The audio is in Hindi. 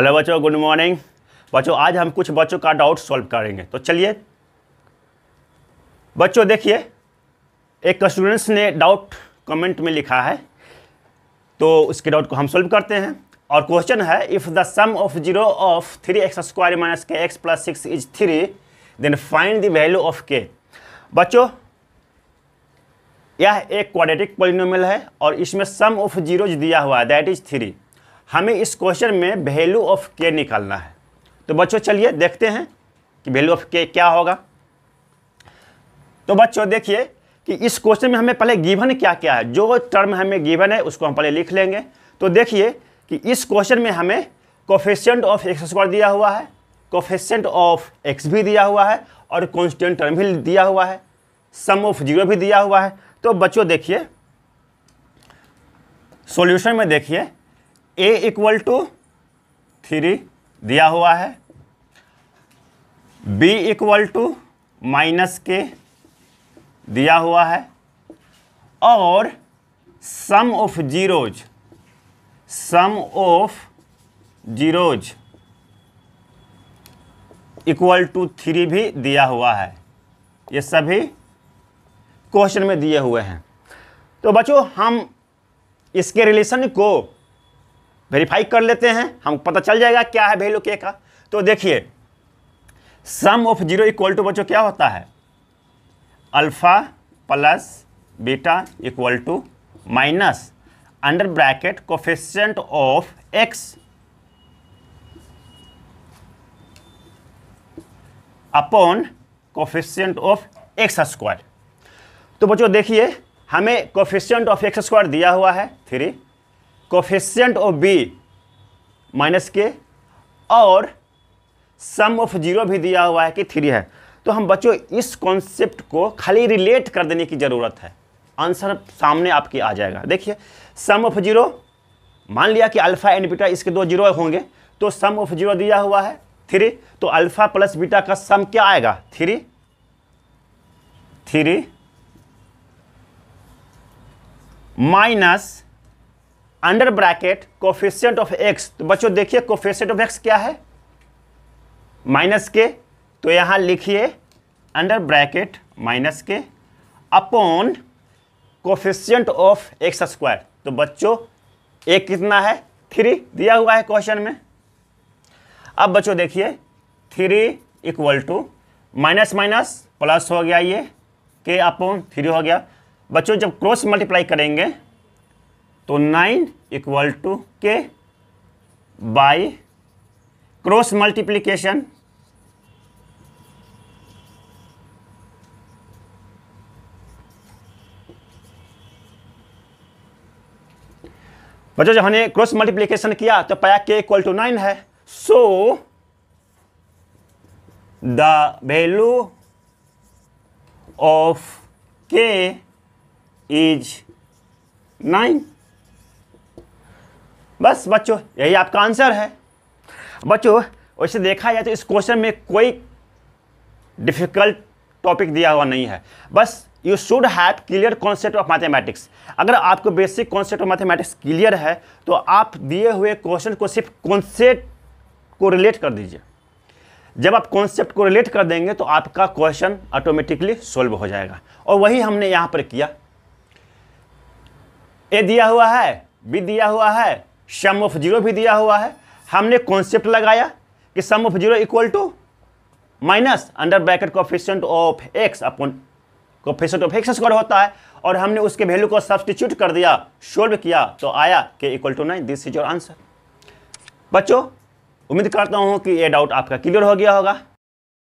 हेलो बच्चों गुड मॉर्निंग बच्चों, आज हम कुछ बच्चों का डाउट सॉल्व करेंगे। तो चलिए। बच्चों, देखिए, एक स्टूडेंट्स ने डाउट कमेंट में लिखा है। तो उसके डाउट को हम सॉल्व करते हैं। और क्वेश्चन है if the sum of zero of three x square minus k x plus six is three then find the value of k बच्चों, यह एक क्वाड्रेटिक पोलिनोमियल है और इसमें सम ऑफ़ जीरोज दिया हुआ है दैट इज़ थ्री हमें इस क्वेश्चन में वैल्यू ऑफ़ के निकालना है। तो बच्चों चलिए देखते हैं कि वैल्यू ऑफ़ के क्या होगा। तो बच्चों देखिए कि इस क्वेश्चन में हमें पहले गिवन क्या क्या है, जो टर्म हमें गिवन है, उसको हम पहले लिख लेंगे। तो देखिए कि इस क्वेश्चन में हमें कोफिशियंट ऑफ़ एक्स स्क्वायर दिया हुआ है कोफिशियंट ऑफ़ एक्स भी दिया हुआ है, और कॉन्स्टेंट टर्म भी दिया हुआ है सम ऑफ़ ज़ीरो भी दिया हुआ है। तो बच्चों देखिए सॉल्यूशन में देखिए ए इक्वल टू थ्री दिया हुआ है। बी इक्वल टू माइनस के दिया हुआ है। और sum of zeros sum of zeros equal to three भी दिया हुआ है। ये सभी क्वेश्चन में दिए हुए हैं। तो बच्चों, हम इसके रिलेशन को वेरीफाई कर लेते हैं हम पता चल जाएगा क्या है वैल्यू के का। तो देखिए sum of zero equal to बच्चों, क्या होता है? Alpha plus beta equal to minus under bracket coefficient of x upon coefficient of x square तो बच्चों, देखिए, हमें कोफिशियंट ऑफ़ एक्स स्क्वायर दिया हुआ है three coefficient of b minus k और सम ऑफ़ ज़ीरो भी दिया हुआ है कि थ्री है। तो हम बच्चों, इस कॉन्सेप्ट को खाली रिलेट कर देने की ज़रूरत है। आंसर सामने आपके आ जाएगा। देखिए सम ऑफ़ ज़ीरो मान लिया कि अल्फ़ा एंड बीटा इसके दो ज़ीरो होंगे तो सम ऑफ़ ज़ीरो दिया हुआ है थ्री तो अल्फ़ा प्लस बीटा का सम क्या आएगा? Three three minus under bracket coefficient of x तो बच्चों देखिए कोफिशियंट ऑफ़ एक्स क्या है? माइनस के तो यहाँ लिखिए, under bracket minus k upon coefficient of x square. तो बच्चों, एक कितना है? थ्री दिया हुआ है क्वेश्चन में। अब बच्चों देखिए, three equal to minus minus plus हो गया ये के अपॉन थ्री हो गया। बच्चों जब क्रॉस मल्टीप्लाई करेंगे तो nine equal to k by cross multiplication बच्चों, जब हमने क्रॉस मल्टीप्लीकेशन किया तो पाया के इक्वल टू नाइन है। So the value of k is nine. बस बच्चों, यही आपका आंसर है। बच्चों, वैसे देखा जाए तो इस क्वेश्चन में कोई डिफ़िकल्ट टॉपिक दिया हुआ नहीं है। बस you should have clear concept of mathematics अगर आपको basic concept of mathematics clear है तो आप दिए हुए क्वेश्चन को सिर्फ़ कॉन्सेप्ट को रिलेट कर दीजिए। जब आप कॉन्सेप्ट को रिलेट कर देंगे तो आपका क्वेश्चन ऑटोमेटिकली सोल्व हो जाएगा। और वही हमने यहाँ पर किया। ए दिया हुआ है, बी दिया हुआ है सम ऑफ़ ज़ीरो भी दिया हुआ है। हमने कॉन्सेप्ट लगाया कि sum of zero equal to minus under bracket coefficient of x upon coefficient of x square होता है। और हमने उसके वैल्यू को सब्सटीट्यूट कर दिया सोल्व किया तो आया k equal to nine this is your answer बच्चों, उम्मीद करता हूँ कि ये डाउट आपका क्लियर हो गया होगा।